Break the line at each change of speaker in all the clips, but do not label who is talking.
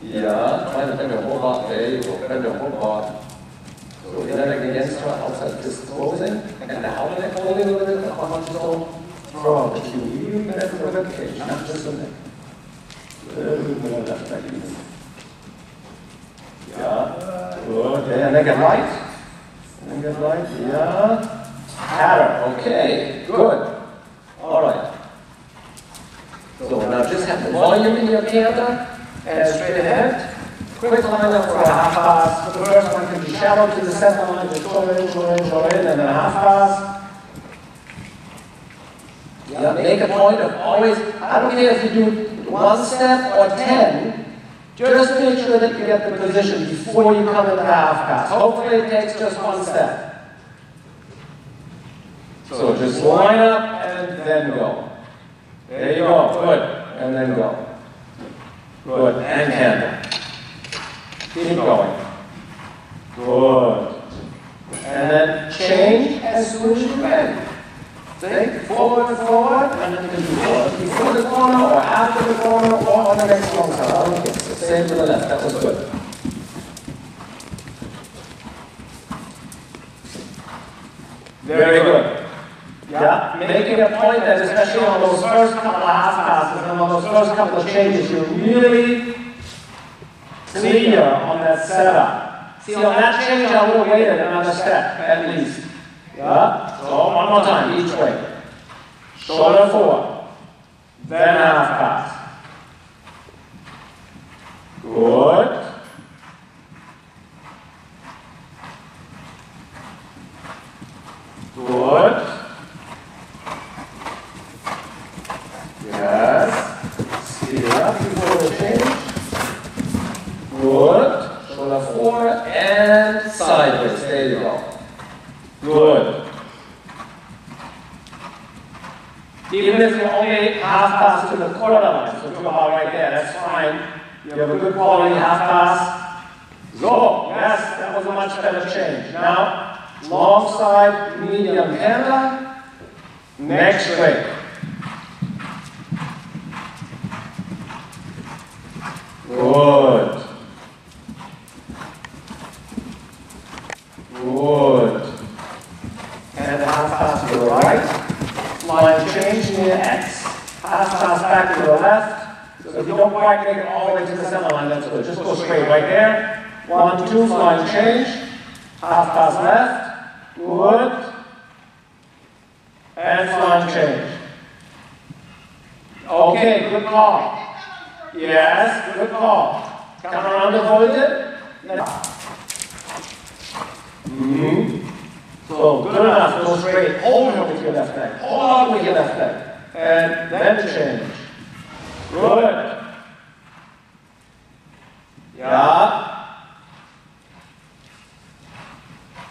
Body. There you go, bend your whole body. So then against her outside just closing, and now when they're holding a little bit, the punch is all throughout the. Even better for the cage, not just. A even. Yeah, good. And then get light. And get light, yeah. Pattern, okay, good. All right. So now just have the volume in your canter and straight ahead. Quick line up for a half pass. The first one can be shallow to the center line, just go in, go in, go in, and then a half pass. Yeah, make a point of always, I don't care if you do one step or ten, just make sure that you get the position before you come into half pass. Hopefully it takes just one step. So just line up and then go. There you go, good, and then go. Good, and canter. Keep going. Good. And then change as soon as you're ready. Think forward, forward, and then you can do forward before the corner or after the corner or on the next long side. Same to the left, that was good. Very good. Yeah, making a point that especially on those first couple of half passes and on those first couple of changes, you're really clear on that setup. See, on that change, I would have waited another step at least. Yeah? So one more time, each way. Shoulder forward. Then half pass. Good. Good. Yes. Speed it up before the change. Good. Shoulder forward and sideways. There you go. Good. Even if you only half pass to the quarter line, so to about right there, that's fine. You have a good quality half pass. Go. Yes, that was a much better change. Now, long side, medium canter. Next straight. Good. Good. And half pass to the right. Line change near X. Half pass back to the left. So if you don't quite make it all the way to the center line, that's good. Just go straight right there. One, two, line change. Half pass left. Good. And line change. Okay, good call. Yes, good call. Come around the volte. Mm-hmm. So good enough, go straight. Hold on with your left leg. Hold on with your left leg. And then change. Good. Yeah.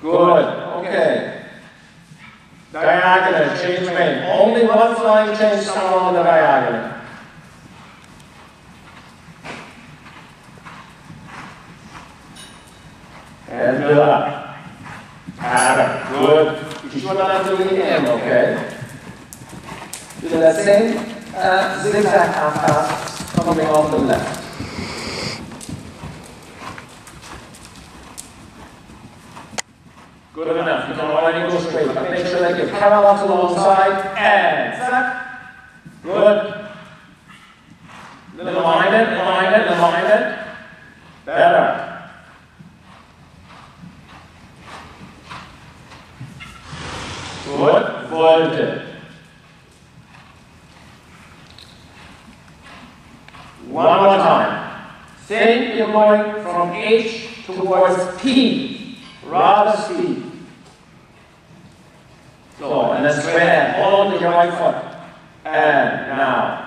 Good. Okay. Diagonal, change main. Only one flying change somewhere on the diagonal. And build up. Pattern. Do it okay? Do that same uh, zigzag half pass coming off the left. Good enough. You can already go straight, but make sure that you're parallel to the long side and zack. Good. Little line it, line it, line it. Better. Good. Volte. One more time. Think you're going from H towards P. Steep. So, and then. Hold on to your right foot. And now.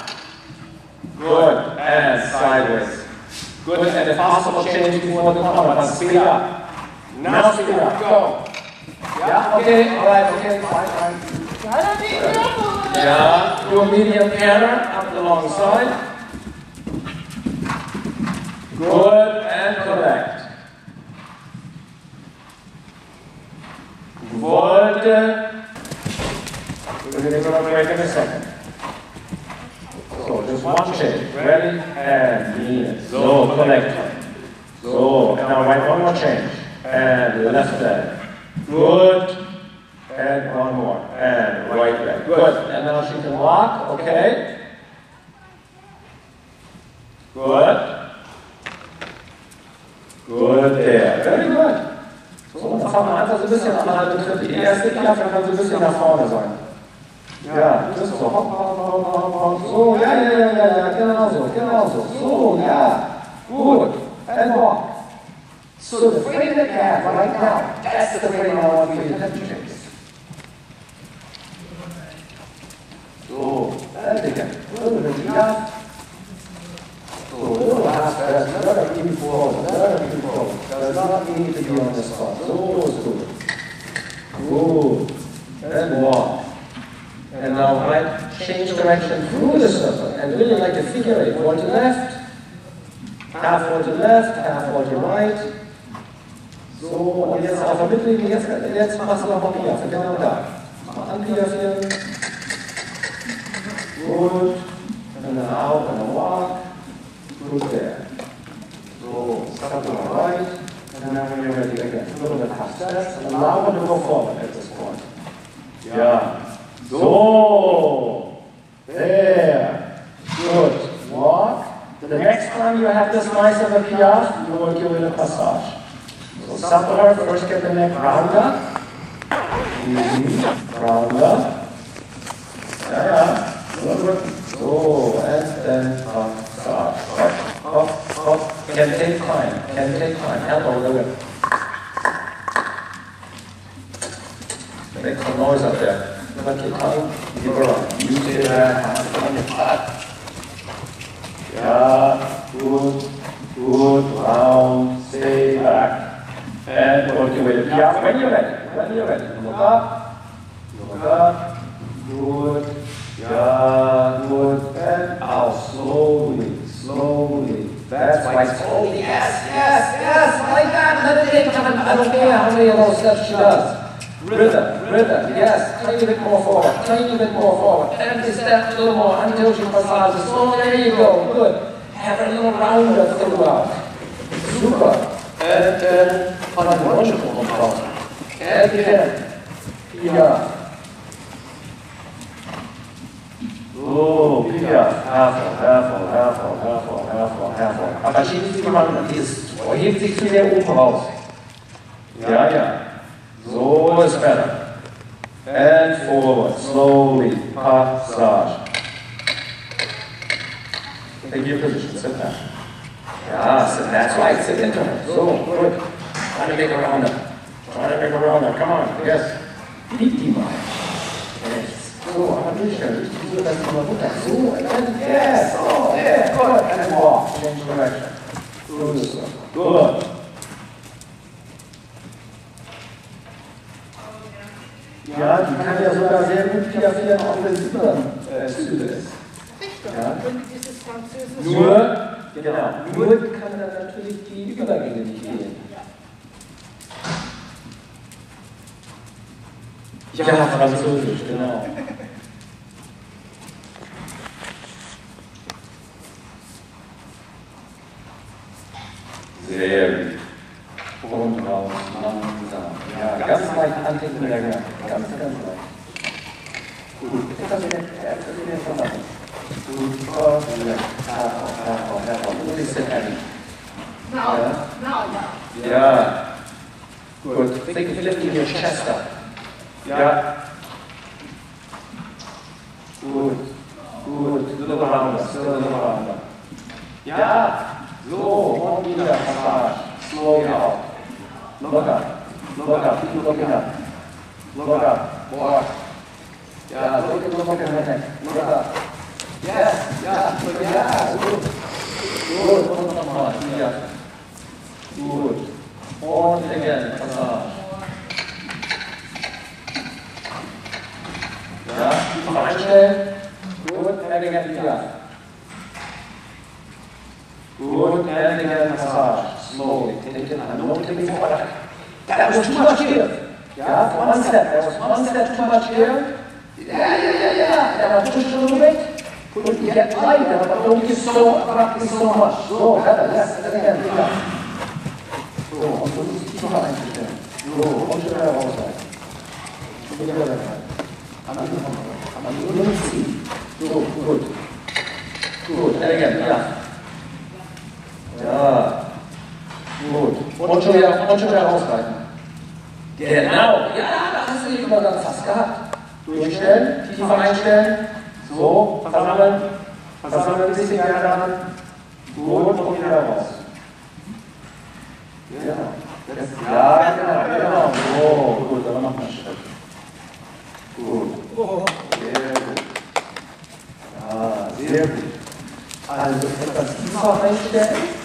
Good. And sideways. Good. And if possible, change before the corner, but speed up. Now speed up. Go. Yeah, okay, all right, okay, fine, fine. Yeah, do a medium pattern up the long side. Good and correct. Volte. We're going to break in a second. So Just one change. Ready? And lean. So, connect. So, now right, one more change. And left leg. Good. And one more. And right leg. Good. And now she can walk. Okay. Good. Good there. Very good. Wir einfach so ein bisschen an halbe Tritt. Die erste Klappe kann so ein bisschen nach vorne sein. Ja, das ist so. Hopp, hopp, hopp, hopp, hopp. So, ja, ja, ja, ja, ja, genau so, genau so. So, ja. Gut. And walk. So the frame that you have right now, that's the frame I want for your shapes. So, that's again. A little bit left. So, a little half press, not even forward, not need to be on the spot. So is good. Good. And walk. And now right, change direction through the circle. And really like a figure eight. One to left, half one to left, half one to right. So, und jetzt auf der Mittellinie, jetzt, jetzt machst du noch mal Piaffe, genau da. Mach an Piaffieren. Gut. And out and walk. Good there. So, step to the right. And then when you're ready again, a little bit steps. And allow them to go forward at this point. Yeah. So, there. Good. Walk. The next time you have this nice of a piaffe, you will give it a passage. So supper, first get the neck round up. Mm-hmm. Round up. Yeah, yeah. So, and then Can take time. Can take time. Elbow the whip. Make some noise up there. Let your tongue be around. Use it uh, on your butt. Yeah, good, good, round, stay back. And to piaffe when you're ready. When you're ready. Look up, look up, good, yeah, good, and out, slowly, slowly. That's why slowly, yes, yes, yes, like that. Let it time. I don't care how many of those steps she does. Rhythm, rhythm, yes, tiny bit more forward, tiny bit more forward, empty step a little more until she massages. So oh, there you go, good. Have a little rounder throughout. Super. And then, on the wonderful compound. And again, yeah. Oh, yeah, half, half, half, half, half, Aber schieben Sie mal dieses, hebt sich zu sehr oben raus. Ja, ja. So is better. And forward, slowly, passage. Take your position, sit down. Yeah, sit, that's right, sit into it. So, good. Try to make a round up. Try to make a round up, come on, yes. Deep, deep Yes. So, not sure, just do that from the So, and then, yes, oh, yeah, good. And then walk, change direction. Through the circle. Good. Ja, die sogar sehr gut wenn sie über äh, Züge ist. Ja. Nur, genau, nur kann dann natürlich die Übergänge nicht gehen. Ja, Französisch, genau. Sehr gut. Und raus, langsam. Ja, ganz leicht anticken Gang. Ganz, ganz leicht. Gut, Kopf, half off, half off, half off. Ein bisschen heavy.
Now, now, now.
Ja. Good. Think lifting your chest up. Ja. Gut. Gut. Little rounder, still a little rounder. Ja. So, und wieder Passage. Slow out. Look up. Look up. Keep looking up. Look. Yeah, at look at neck. Look up. Yes, yeah, good, yeah, good. Good, yeah. Good. Und again. Ja, noch einstellen. Good, and again, yeah. Good, and again, Passage. Slowly, take it, and don't take it forward. That was too much here. Yeah, one step, that was one step too much here. Yeah, yeah, yeah, yeah. Now push a little bit. Put get lighter, but don't get so practice so much. So, better, yes, again, yeah. So, on the keep behind you there. So, on the other outside. To the other side. I'm not I'm not let me see. So, good. Good, and again, yeah. Ja. Gut. Und schon wieder, und schon wieder rausreiten. Genau. Ja, da hast du dich immer ganz fast gehabt. Durchstellen, tiefer einstellen. So, versammeln. Versammeln ein bisschen mehr dran. Gut, und wieder raus. Jetzt, ja, genau, genau. So, gut, aber noch einen Schritt. Gut. Sehr gut. Ja, sehr gut. Also etwas tiefer einstellen.